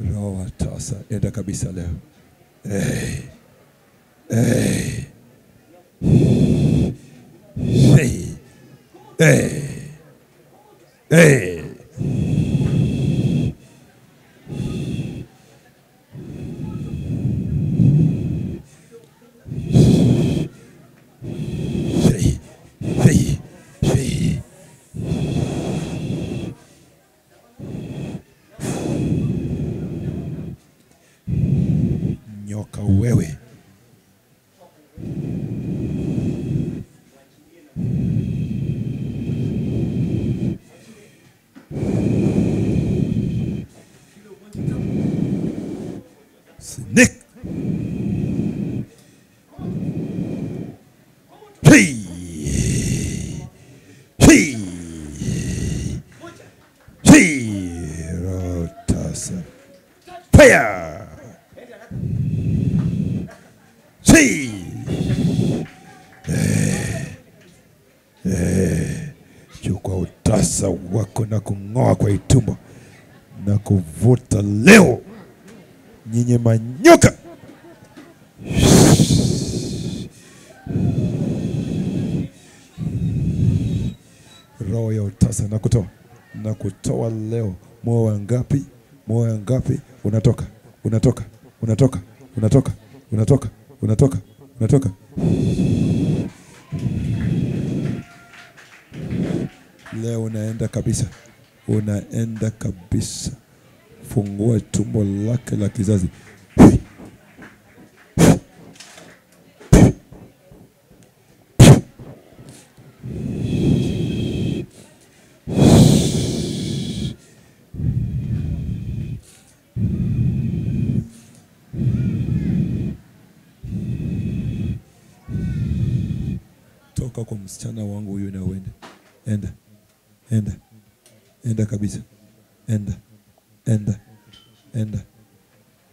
roho wa tasa, enda kabisa leo. Hey. Hey. Hey. Hey. Hey. Nyoka wewe. Snake. Hey. Fire. Eh. Eh. Chukua utasa wako na kung'oa kwa itumbo na kuvuta leo, nyinyi manyoka. roho ya utasa na kutoa na kutoa leo. Moyo wangapi? Moyo wangapi? Unatoka, unatoka, unatoka, unatoka, unatoka, unatoka, unatoka. Leo unaenda kabisa, unaenda kabisa. Fungua tumbo lake la kizazi. toka kwa msichana wangu huyu na uende. Enda, enda, enda kabisa, enda, enda, enda,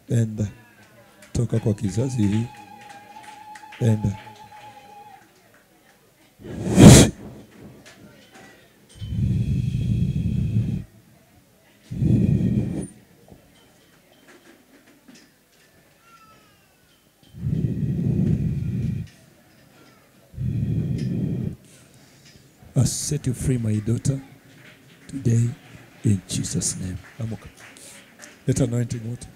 enda, toka kwa kizazi hii, enda. Set you free, my daughter, today in Jesus' name. Amoka. Let anointing water.